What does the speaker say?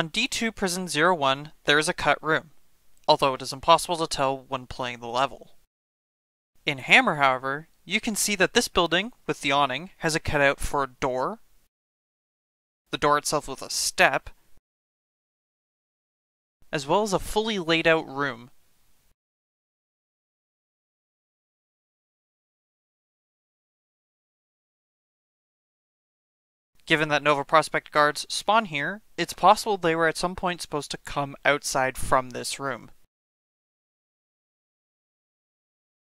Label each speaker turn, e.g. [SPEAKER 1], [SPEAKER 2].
[SPEAKER 1] On D2 Prison 01, there is a cut room, although it is impossible to tell when playing the level. In Hammer, however, you can see that this building with the awning has a cutout for a door, the door itself with a step, as well as a fully laid out room Given that Nova Prospekt guards spawn here, it's possible they were at some point supposed to come outside from this room.